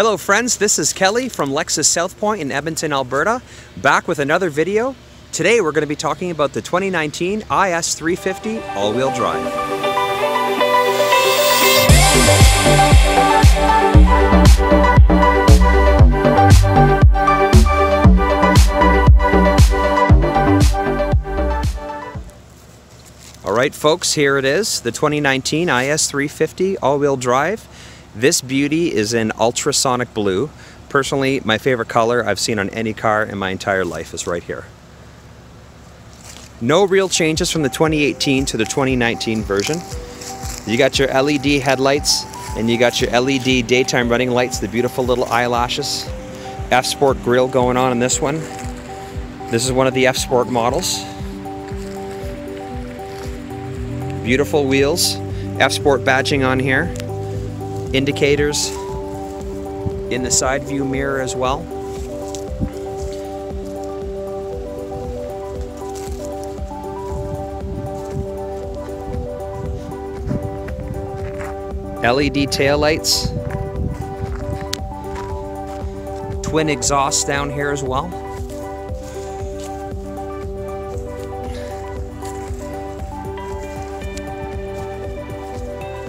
Hello friends, this is Kelley from Lexus South Pointe in Edmonton, Alberta, back with another video. Today we're going to be talking about the 2019 IS350 all-wheel drive. All right folks, here it is, the 2019 IS350 all-wheel drive. This beauty is in ultrasonic blue. Personally, my favorite color I've seen on any car in my entire life is right here. No real changes from the 2018 to the 2019 version. You got your LED headlights and you got your LED daytime running lights, the beautiful little eyelashes. F-Sport grille going on in this one. This is one of the F-Sport models. Beautiful wheels, F-Sport badging on here indicators in the side view mirror as well. LED taillights, twin exhausts down here as well.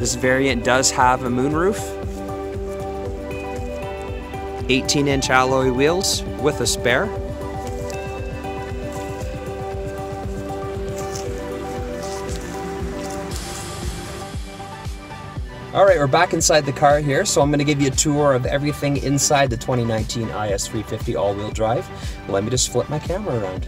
This variant does have a moonroof, 18 inch alloy wheels with a spare. All right, we're back inside the car here, so I'm gonna give you a tour of everything inside the 2019 IS350 all-wheel drive. Let me just flip my camera around.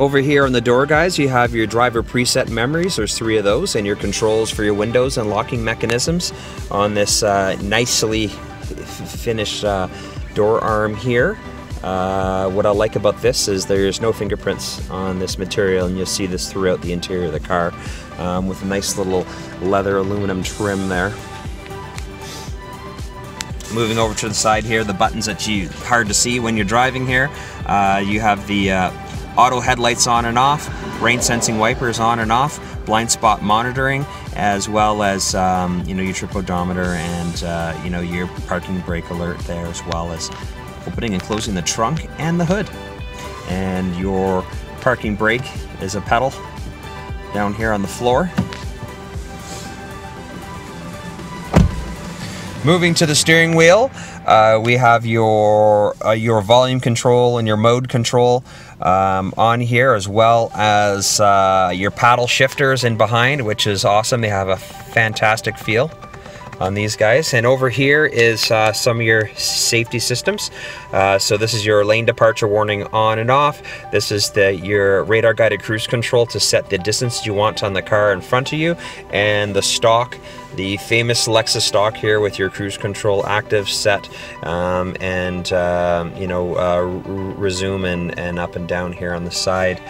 Over here on the door, guys, you have your driver preset memories. There's three of those, and your controls for your windows and locking mechanisms on this uh, nicely finished uh, door arm here. Uh, what I like about this is there's no fingerprints on this material, and you'll see this throughout the interior of the car um, with a nice little leather aluminum trim there. Moving over to the side here, the buttons that you hard to see when you're driving here. Uh, you have the uh, auto headlights on and off, rain sensing wipers on and off, blind spot monitoring, as well as um, you know your trip odometer and uh, you know your parking brake alert there, as well as opening and closing the trunk and the hood. And your parking brake is a pedal down here on the floor. Moving to the steering wheel, uh, we have your uh, your volume control and your mode control um, on here, as well as uh, your paddle shifters in behind, which is awesome. They have a fantastic feel on these guys. And over here is uh, some of your safety systems. Uh, so this is your lane departure warning on and off. This is the your radar guided cruise control to set the distance you want on the car in front of you. And the stalk, the famous Lexus stalk here with your cruise control active set um, and uh, you know uh, resume and, and up and down here on the side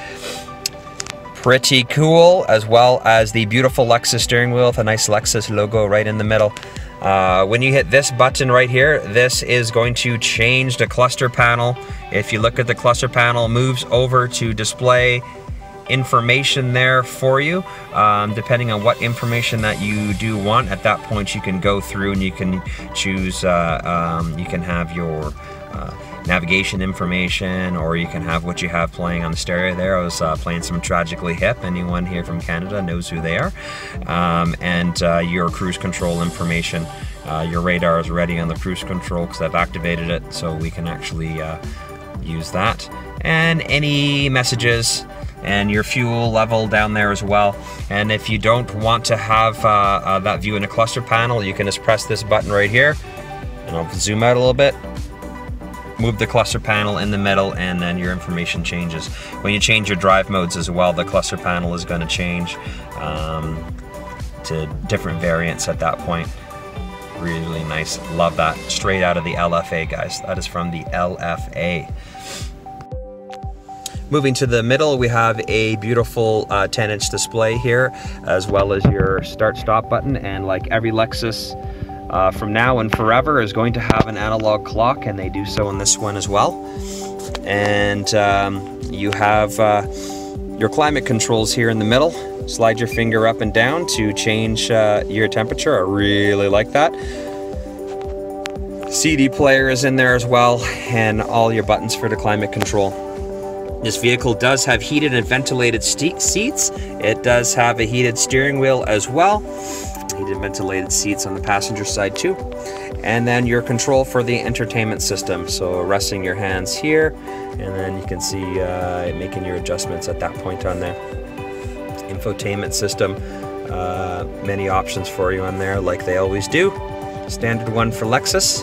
pretty cool, as well as the beautiful Lexus steering wheel with a nice Lexus logo right in the middle. Uh, when you hit this button right here, this is going to change the cluster panel. If you look at the cluster panel, moves over to display information there for you. Um, depending on what information that you do want, at that point you can go through and you can choose, uh, um, you can have your uh, navigation information or you can have what you have playing on the stereo there. I was uh, playing some Tragically Hip. Anyone here from Canada knows who they are. Um, and uh, your cruise control information. Uh, your radar is ready on the cruise control because I've activated it so we can actually uh, use that. And any messages and your fuel level down there as well. And if you don't want to have uh, uh, that view in a cluster panel, you can just press this button right here and I'll zoom out a little bit move the cluster panel in the middle and then your information changes. When you change your drive modes as well, the cluster panel is going to change um, to different variants at that point. Really, really nice. Love that. Straight out of the LFA, guys. That is from the LFA. Moving to the middle, we have a beautiful 10-inch uh, display here, as well as your start-stop button. And like every Lexus uh, from now and forever is going to have an analog clock and they do so in this one as well. And um, you have uh, your climate controls here in the middle. Slide your finger up and down to change uh, your temperature. I really like that. CD player is in there as well, and all your buttons for the climate control. This vehicle does have heated and ventilated seats. It does have a heated steering wheel as well. Heated ventilated seats on the passenger side too. And then your control for the entertainment system. So resting your hands here, and then you can see uh, making your adjustments at that point on there. Infotainment system, uh, many options for you on there like they always do. Standard one for Lexus.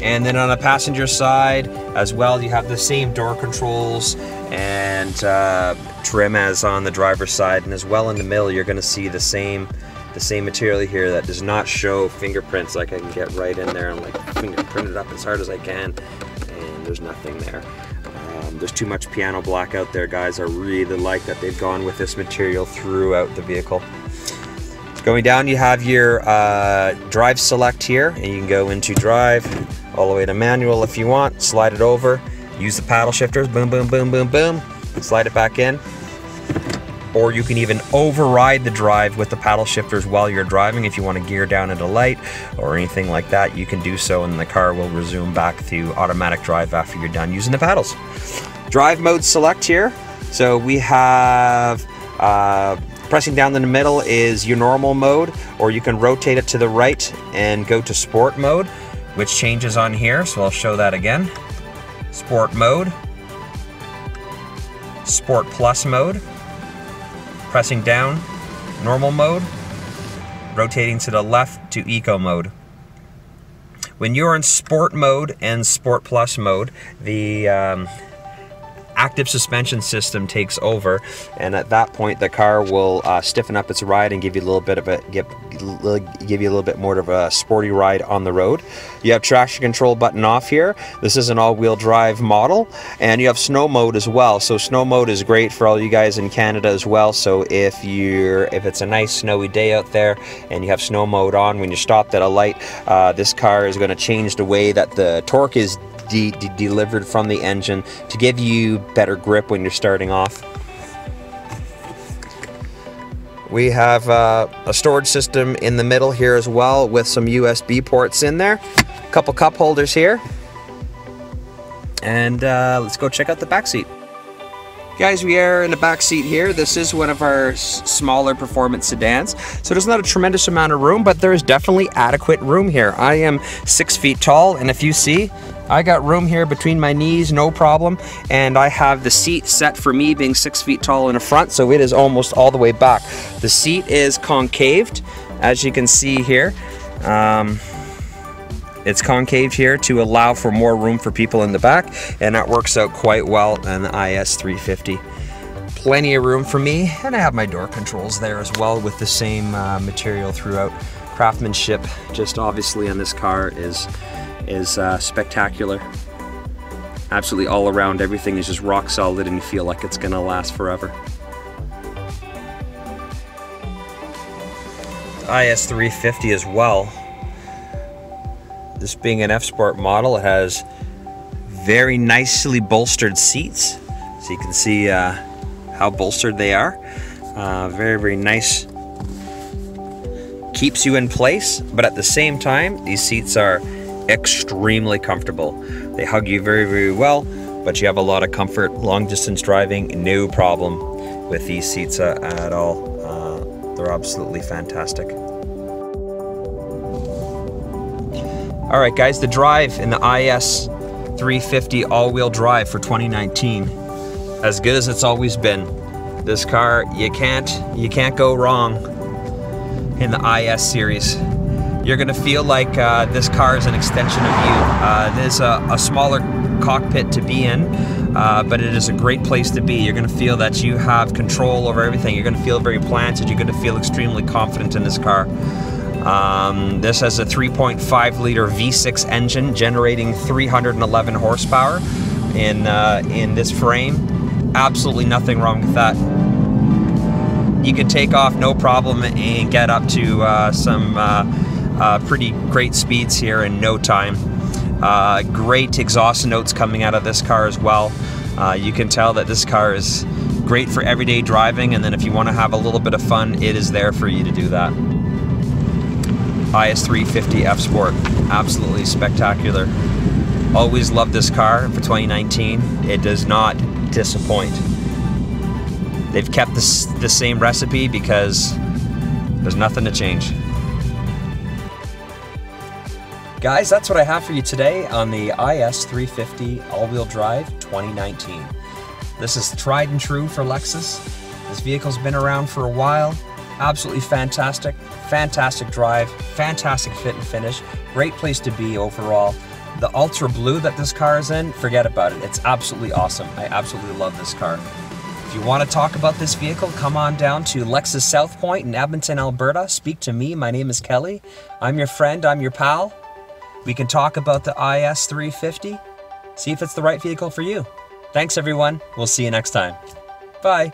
And then on the passenger side as well, you have the same door controls and uh, trim as on the driver's side. And as well in the middle, you're gonna see the same the same material here that does not show fingerprints like I can get right in there and like fingerprint it up as hard as I can and there's nothing there. Um, there's too much piano black out there guys. I really like that they've gone with this material throughout the vehicle. Going down you have your uh, drive select here and you can go into drive all the way to manual if you want, slide it over, use the paddle shifters, boom, boom, boom, boom, boom, slide it back in. Or you can even override the drive with the paddle shifters while you're driving. If you want to gear down at a light or anything like that, you can do so and the car will resume back to automatic drive after you're done using the paddles. Drive mode select here. So we have uh, pressing down in the middle is your normal mode, or you can rotate it to the right and go to sport mode which changes on here, so I'll show that again. Sport mode, Sport Plus mode, pressing down, normal mode, rotating to the left to eco mode. When you're in sport mode and sport plus mode, the um, active suspension system takes over and at that point the car will uh, stiffen up its ride and give you a little bit of a give, give you a little bit more of a sporty ride on the road. You have traction control button off here. This is an all-wheel drive model and you have snow mode as well. So snow mode is great for all you guys in Canada as well. So if you're if it's a nice snowy day out there and you have snow mode on when you stop at a light uh, this car is going to change the way that the torque is de de delivered from the engine to give you better grip when you're starting off. We have uh, a storage system in the middle here as well with some USB ports in there. A couple cup holders here. And uh, let's go check out the back seat. Guys, we are in the back seat here. This is one of our smaller performance sedans. So there's not a tremendous amount of room, but there is definitely adequate room here. I am six feet tall, and if you see, I got room here between my knees, no problem. And I have the seat set for me being six feet tall in the front, so it is almost all the way back. The seat is concaved, as you can see here. Um, it's concave here to allow for more room for people in the back, and that works out quite well on the IS350. Plenty of room for me, and I have my door controls there as well with the same uh, material throughout. Craftsmanship, just obviously on this car, is is uh, spectacular. Absolutely all around, everything is just rock solid and you feel like it's gonna last forever. IS350 as well this being an F-Sport model, it has very nicely bolstered seats. So you can see uh, how bolstered they are. Uh, very, very nice. Keeps you in place, but at the same time, these seats are extremely comfortable. They hug you very, very well, but you have a lot of comfort. Long distance driving, no problem with these seats uh, at all. Uh, they're absolutely fantastic. All right, guys, the drive in the IS 350 all-wheel drive for 2019, as good as it's always been. This car, you can't, you can't go wrong in the IS series. You're gonna feel like uh, this car is an extension of you. Uh, there's a, a, smaller cockpit to be in, uh, but it is a great place to be. You're gonna feel that you have control over everything. You're gonna feel very planted. You're gonna feel extremely confident in this car. Um, this has a 3.5 liter V6 engine generating 311 horsepower in, uh, in this frame. Absolutely nothing wrong with that. You can take off no problem and get up to uh, some uh, uh pretty great speeds here in no time. Uh, great exhaust notes coming out of this car as well. Uh, you can tell that this car is great for everyday driving and then if you want to have a little bit of fun, it is there for you to do that. IS350 F Sport. Absolutely spectacular. Always loved this car for 2019. It does not disappoint. They've kept this, the same recipe because there's nothing to change. Guys, that's what I have for you today on the IS350 all-wheel drive 2019. This is tried and true for Lexus. This vehicle's been around for a while. Absolutely fantastic, fantastic drive, fantastic fit and finish, great place to be overall. The ultra blue that this car is in, forget about it. It's absolutely awesome. I absolutely love this car. If you want to talk about this vehicle, come on down to Lexus South Pointe in Edmonton, Alberta. Speak to me. My name is Kelley. I'm your friend. I'm your pal. We can talk about the IS350. See if it's the right vehicle for you. Thanks, everyone. We'll see you next time. Bye.